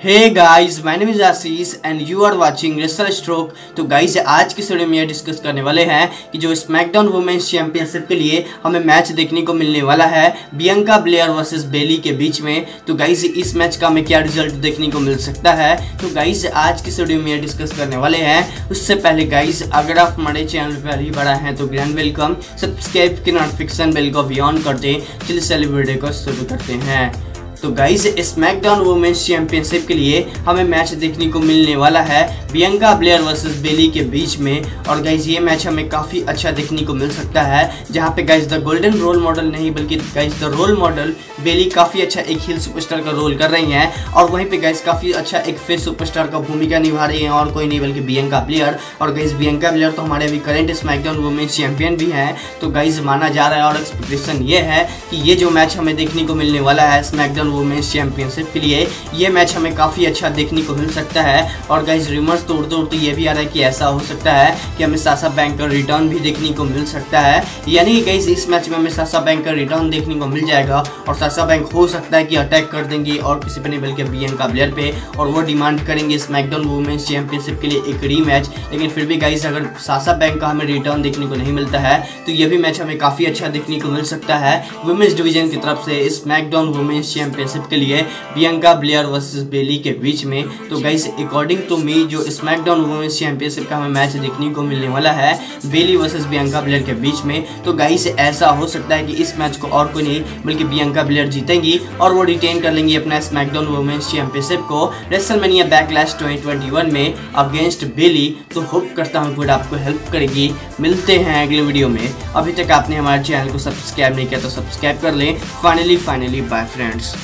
Hey guys my name is Ashish and you are watching wrestle stroke तो guys आज की video में discuss करने वाले हैं कि जो स्मैकडाउन वुमेन्स चैंपियनशिप के लिए हमें मैच देखने को मिलने वाला है बियंका ब्लेयर वर्सेस बेली के बीच में। तो गाइस इस मैच का हमें क्या रिज़ल्ट देखने को मिल सकता है? तो गाइस आज की वीडियो में डिस्कस करने वाले हैं। उससे पहले गाइज़ अगर आप हमारे चैनल पर पहली बड़ा है तो ग्रैंड वेलकम सब्सक्राइब के नोटिफिकेशन बेल को भी ऑन कर दें। चलिए सेलिब्रिटी को शुरू करते हैं। तो गाइज़ स्मैकडाउन वुमेन्स चैंपियनशिप के लिए हमें मैच देखने को मिलने वाला है बियंका ब्लेयर वर्सेस बेली के बीच में। और गाइज़ ये मैच हमें काफ़ी अच्छा देखने को मिल सकता है, जहाँ पे guys the golden role model नहीं, बल्कि guys the role model Bayley काफ़ी अच्छा एक हिल सुपरस्टार का रोल कर रही हैं। और वहीं पर गाइज़ काफ़ी अच्छा एक फेस सुपरस्टार का भूमिका निभा रही हैं, और कोई नहीं, बल्कि बियंका ब्लेयर और गाइज़ बियंका ब्लेयर तो हमारे अभी करेंट स्मैकडाउन वुमेन्स चैंपियन भी हैं तो गाइज़ माना जा रहा है, और एक्सपेक्टेशन ये है कि ये जो मैच हमें देखने को मिलने वाला है स्मैकडाउन वुमेन्स चैंपियनशिप के लिए ये मैच हमें काफ़ी अच्छा देखने को मिल सकता है। और गाइज़ रिमर्स तो उड़ते उड़ते ये भी आ रहा है कि ऐसा हो सकता है कि हमें सासा बैंक का रिटर्न भी देखने को मिल सकता है। यानी गाइज़ इस मैच में हमें सासा बैंक का रिटर्न देखने को मिल जाएगा और सासा बैंक हो सकता है कि अटैक कर देंगे और किसी पर नहीं, बल्कि बी का प्लेयर पे और वो डिमांड करेंगे स्मैकडाउन वुमेन्स चैंपियनशिप के लिए एक री मैच लेकिन फिर भी गाइज़ अगर सासा बैंक का हमें रिटर्न देखने को नहीं मिलता है तो ये भी मैच हमें काफ़ी अच्छा देखने को मिल सकता है। वुमेन्स डिवीज़न की तरफ़ से स्मैकडाउन वुमेन्स चैंपियनशिप के लिए बियंका ब्लेयर वर्सेस बेली के बीच में। तो गाइस अकॉर्डिंग टू मी जो स्मैकडाउन वुमेन्स चैंपियनशिप का हमें मैच देखने को मिलने वाला है बेली वर्सेस बियंका ब्लेयर के बीच में। तो गाइस ऐसा हो सकता है कि इस मैच को और कोई नहीं, बल्कि बियंका ब्लेयर जीतेंगी और वो रिटेन कर लेंगी अपना स्मैकडाउन वुमेन्स चैंपियनशिप को रेसलमेनिया बैकलैश 2021 में अगेंस्ट बेली तो होप करता हूँ कि आपको हेल्प करेगी। मिलते हैं अगले वीडियो में। अभी तक आपने हमारे चैनल को सब्सक्राइब नहीं किया तो सब्सक्राइब कर लें। Finally finally bye friends